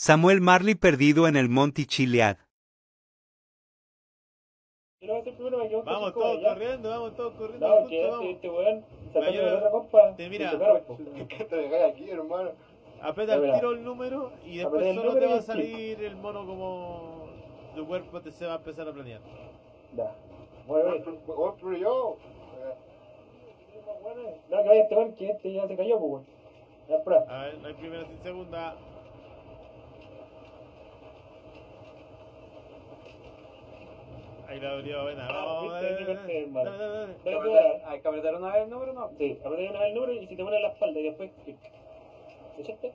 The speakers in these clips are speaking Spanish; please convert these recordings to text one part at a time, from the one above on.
Samuel Marley perdido en el Monte con Vamos todos corriendo, vamos todos corriendo. No, que vamos. este, este weón sacando la otra compa. te mira. ¿Qué te dejáis aquí, hermano? Aprieta el tiro el número y después solo te va a salir el mono como tu cuerpo te se va a empezar a planear. Da. Mueve. Otro, otro yo. No, que vaya este weón, que este ya se cayó, pues weón. Ya, prueba. A ver, no hay primera sin segunda. Ahí la abrió, buena. Ah, Vamos, viste, dale, dale, dale. Dale, ¿Hay que apretar- ¿Hay que apretar una vez el número no? Sí, apreté una vez el número y si te pone en la espalda y después clic. ¿Escuchaste?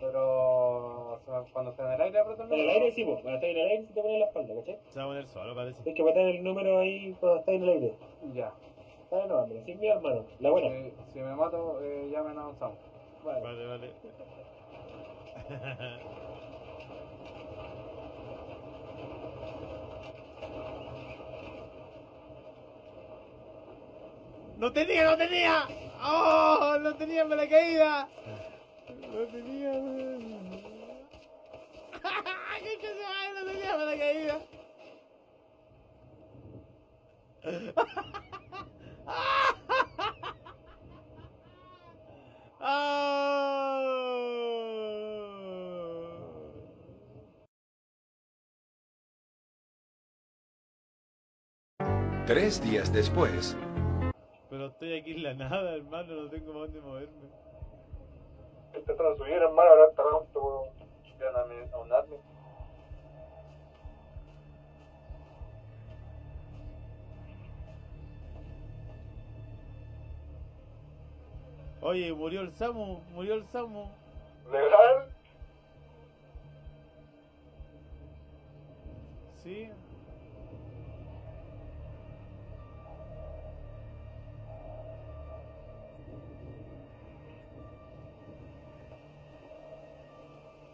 Pero me- cuando está en el aire aprieto el En el número. aire sí, pues. Cuando estás en el aire sí te pone en la espalda, ¿cachai? Se va a poner solo, parece. Tienes que apretar el número ahí cuando estás en el aire. Ya. Ah, no, hombre, sin miedo, hermano. La buena. Si, si me mato, eh, llamen a un Sam. Vale. Vale, vale. ¡Lo tenía, lo tenía! ¡Oh! ¡Lo tenía en la caída! ¡Lo tenía! ¡Qué cosa! ¡Lo tenía en la caída! ¡Oh! Tres días después, estoy aquí en la nada, hermano, no tengo para dónde moverme. Intentando subir, hermano, ahora está tanto, weón. Ya no me- a un admin. Oye, murió el Samu, murió el Samu. ¿Legal? Sí.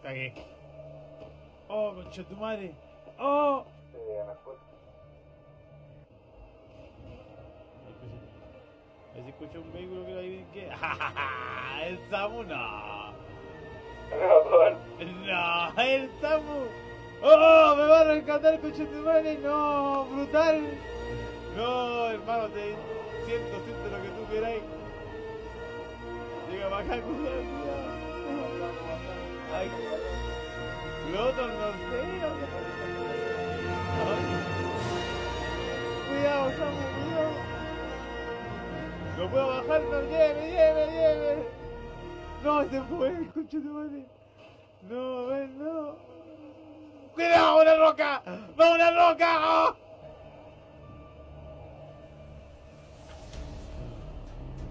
Cagué. Oh, concha tu madre. Oh. Ahí se escucha un vehículo que lo ahí que. El Samu no. No, el Samu. ¡Oh! ¡Me va a rescatar, coche tu madre! ¡No! ¡Brutal! No, hermano, te siento, siento lo que tú queráis. Llega para acá, cuidado, cuidado. Otro no sé. Cuidado, Samu. No puedo bajar, no, lleve, lleve, lleve. No, se fue, coche tu madre. No, a ver, no. ¡Cuidado, una roca! ¡Va una roca! ¡Oh!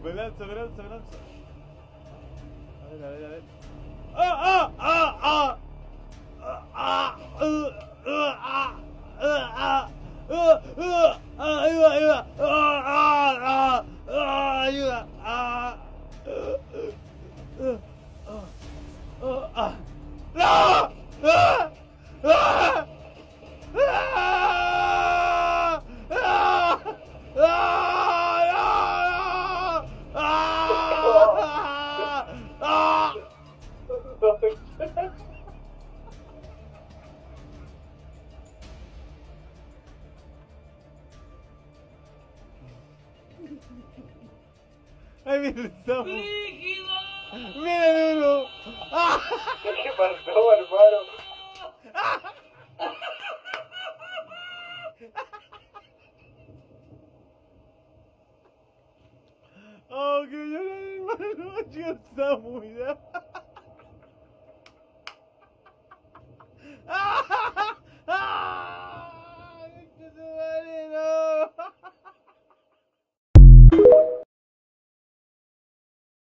Me lanzo, me lanzo, me lanzo. A ver, a ver, a ver. ¡Ah, ah, ah, ¡Uh, uh! ¡Ay, mira el sapo! ¡Mira el uno! ¡Ah! ¿Qué pasó, hermano? ¡Oh, que llorar, hermano! ¡Yo sapo,